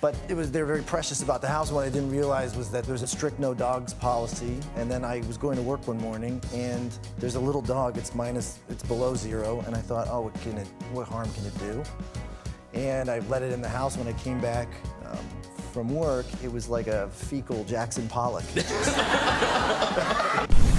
But it was they were very precious about the house. What I didn't realize was that there's a strict no dogs policy. And then I was going to work one morning, and there's a little dog. It's minus, it's below zero. And I thought, oh, what can it, what harm can it do? And I let it in the house. When I came back um, from work, it was like a fecal Jackson Pollock.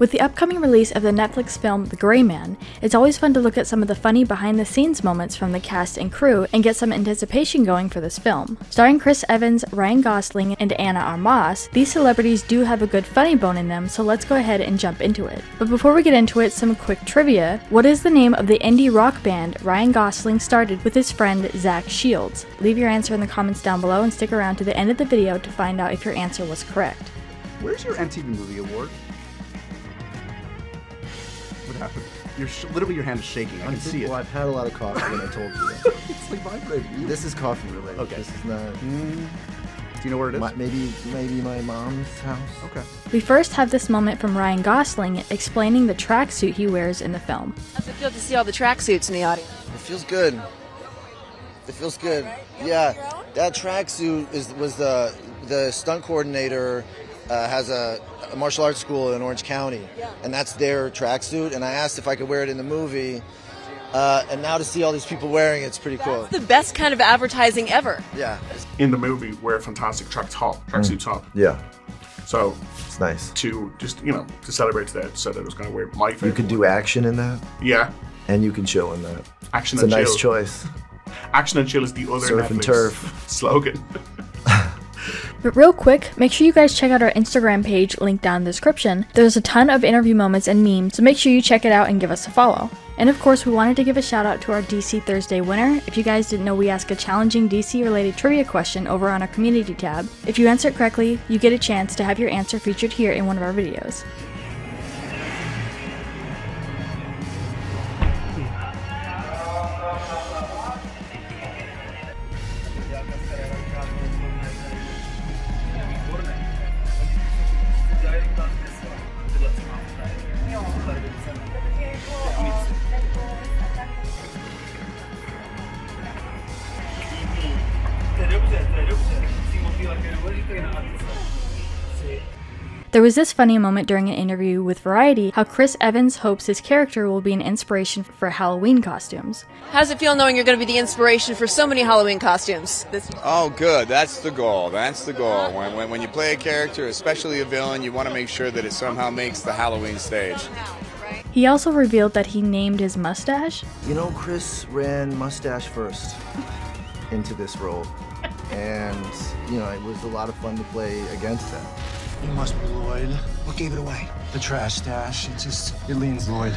With the upcoming release of the Netflix film The Gray Man, it's always fun to look at some of the funny behind the scenes moments from the cast and crew and get some anticipation going for this film. Starring Chris Evans, Ryan Gosling, and Ana Armas, these celebrities do have a good funny bone in them, so let's go ahead and jump into it. But before we get into it, some quick trivia. What is the name of the indie rock band Ryan Gosling started with his friend Zach Shields? Leave your answer in the comments down below and stick around to the end of the video to find out if your answer was correct. Where's your MTV Movie Award? What happened? You're sh- literally your hand is shaking. I can see it. Well, I've had a lot of coffee, and I told you that. it's like vibrating. This is coffee related. Okay. This is not. Mm. Do you know where it is? My, maybe, maybe my mom's house. okay. We first have this moment from Ryan Gosling explaining the tracksuit he wears in the film. How's it feel to see all the tracksuits in the audience? It feels good. It feels good. Yeah, that tracksuit is was the the stunt coordinator uh, has a, a martial arts school in Orange County, and that's their tracksuit. And I asked if I could wear it in the movie, uh, and now to see all these people wearing it, it's pretty cool. The best kind of advertising ever. Yeah, in the movie wear a fantastic track top, tracksuit top. yeah, So it's nice. to just you know to celebrate that, said I was going to wear my favorite. You could do action in that, yeah, and you can chill in that. action It's a and nice chill. choice. Action and chill is the other Surf and turf. slogan. But real quick, make sure you guys check out our Instagram page linked down in the description. There's a ton of interview moments and memes, so make sure you check it out and give us a follow. And of course, we wanted to give a shout out to our DC Thursday winner. If you guys didn't know, we ask a challenging DC related trivia question over on our community tab. If you answer it correctly, you get a chance to have your answer featured here in one of our videos. There was this funny moment during an interview with Variety how Chris Evans hopes his character will be an inspiration for Halloween costumes. How's it feel knowing you're going to be the inspiration for so many Halloween costumes? This Oh, good. That's the goal. That's the goal. When, when, when you play a character, especially a villain, you want to make sure that it somehow makes the Halloween stage. He also revealed that he named his mustache. You know, Chris ran mustache first into this role, and you know it was a lot of fun to play against that. You must be Lloyd. What gave it away? The trash stash. It just, it leans Lloyd.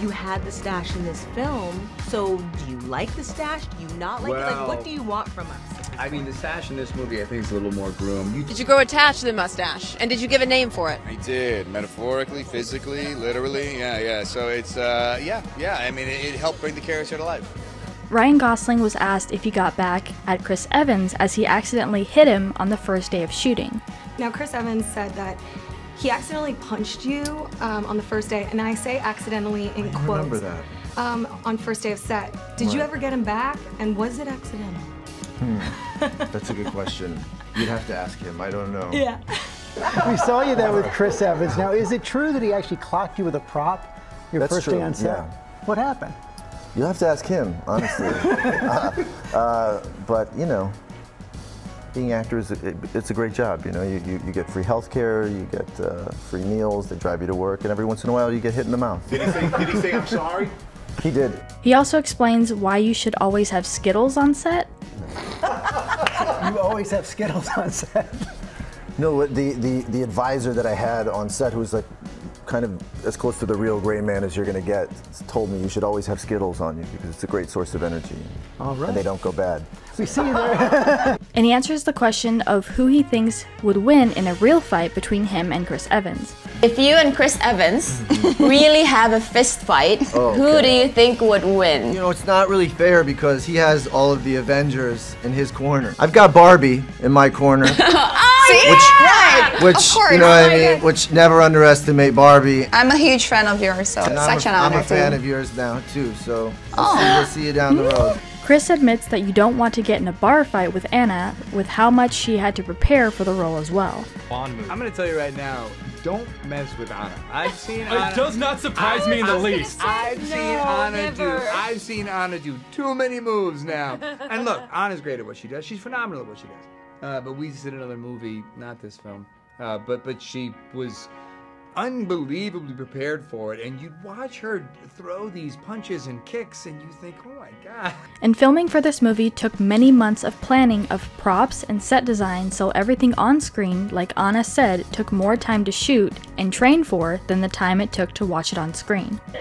you had the stash in this film, so do you like the stash? Do you not like it? Like, what do you want from us? I mean, the sash in this movie, I think, is a little more groomed. You Did you grow attached to the mustache? And did you give a name for it? I did, metaphorically, physically, literally. Yeah, yeah. So it's, uh, yeah, yeah. I mean, it, it helped bring the character to life. Ryan Gosling was asked if he got back at Chris Evans as he accidentally hit him on the first day of shooting. Now, Chris Evans said that he accidentally punched you um, on the first day, and I say accidentally in I quotes. remember that. Um, on first day of set. Did you ever get him back, and was it accidental? That's a good question. You'd have to ask him. I don't know. Yeah. We saw you there with Chris Evans. Now, is it true that he actually clocked you with a prop your That's first true, day on set? yeah. What happened? You'll have to ask him, honestly. uh, uh, but you know, being actor is it- it's a great job. You know, you, you, you get free health care, you get uh, free meals, they drive you to work, and every once in a while you get hit in the mouth. Did he say, did he say I'm sorry? He did. He also explains why you should always have Skittles on set. You always have Skittles on set. No, the, the, the advisor that I had on set, who was like kind of as close to the real gray man as you're going to get, told me you should always have Skittles on you because it's a great source of energy. All right. And they don't go bad. We see you there. And he answers the question of who he thinks would win in a real fight between him and Chris Evans. If you and Chris Evans really have a fist fight, Oh, who okay. do you think would win? You know, it's not really fair because he has all of the Avengers in his corner. I've got Barbie in my corner. Oh, See? Which, right. which of course. you know what I oh mean? Which never underestimate Barbie. I'm a huge fan of yours, so And it's I'm such a, an I'm a fan too. of yours now too. So we'll, Oh. see, we'll see you down the mm-hmm. road. Chris admits that you don't want to get in a bar fight with Ana, with how much she had to prepare for the role as well. I'm gonna tell you right now, don't mess with Ana. I've seen It Ana. does not surprise me in the least. I've seen No, Ana do. I've seen Ana do too many moves now. And look, Ana's great at what she does. She's phenomenal at what she does. Uh, but we just did another movie, not this film. Uh, but but she was unbelievably prepared for it, and you'd watch her throw these punches and kicks, and you think, oh my god. And filming for this movie took many months of planning of props and set design, so everything on screen, like Ana said, took more time to shoot and train for than the time it took to watch it on screen. Three,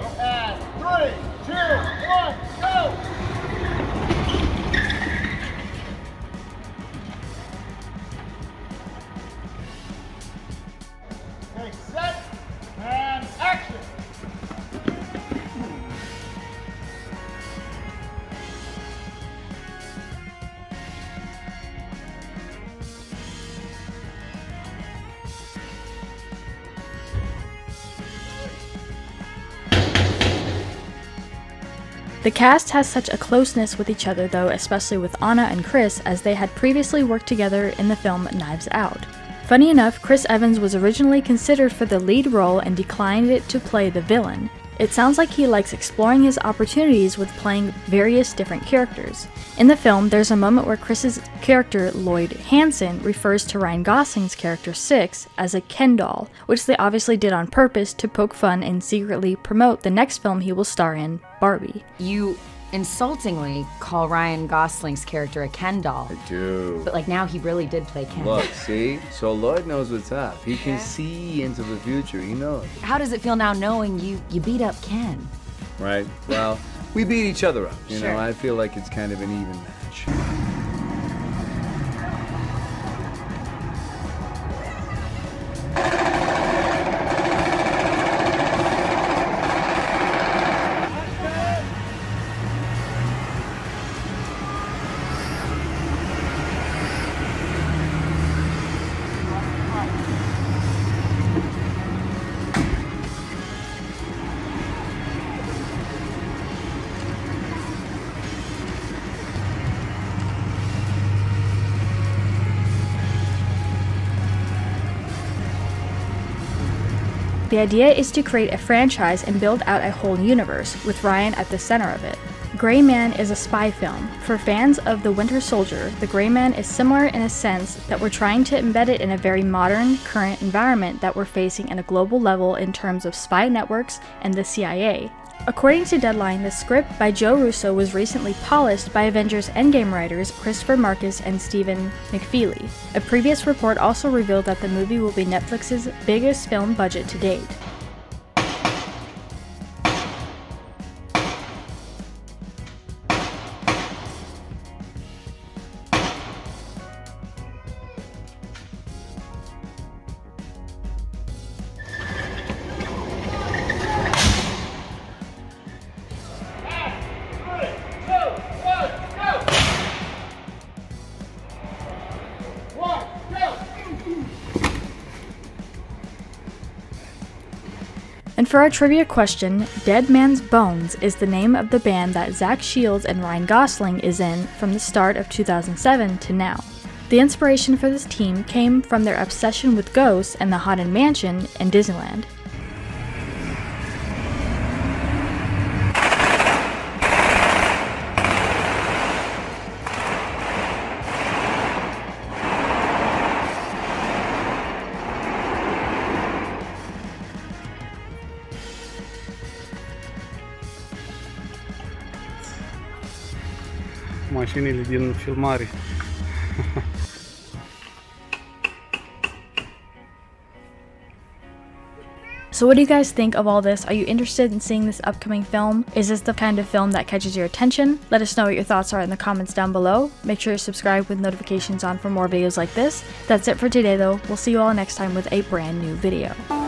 The cast has such a closeness with each other, though, especially with Ana and Chris, as they had previously worked together in the film Knives Out. Funny enough, Chris Evans was originally considered for the lead role and declined it to play the villain. It sounds like he likes exploring his opportunities with playing various different characters. In the film, there's a moment where Chris's character, Lloyd Hansen, refers to Ryan Gosling's character, Six, as a Ken doll, which they obviously did on purpose to poke fun and secretly promote the next film he will star in, Barbie. You insultingly call Ryan Gosling's character a Ken doll. I do. But like now he really did play Ken. Look, see? So Lloyd knows what's up. He can see into the future. He knows. How does it feel now knowing you you beat up Ken? Right? Well, we beat each other up. You Sure. know, I feel like it's kind of an even match. The idea is to create a franchise and build out a whole universe, with Ryan at the center of it. Gray Man is a spy film. For fans of The Winter Soldier, The Gray Man is similar in a sense that we're trying to embed it in a very modern, current environment that we're facing at a global level in terms of spy networks and the CIA. According to Deadline, the script by Joe Russo was recently polished by Avengers Endgame writers Christopher Markus and Stephen McFeely. A previous report also revealed that the movie will be Netflix's biggest film budget to date. For our trivia question, Dead Man's Bones is the name of the band that Zach Shields and Ryan Gosling is in from the start of 2007 to now. The inspiration for this team came from their obsession with ghosts and the Haunted Mansion in Disneyland. Mașinile din filmare. So, what do you guys think of all this? Are you interested in seeing this upcoming film? Is this the kind of film that catches your attention? Let us know what your thoughts are in the comments down below. Make sure to subscribe with notifications on for more videos like this. That's it for today, though. We'll see you all next time with a brand new video.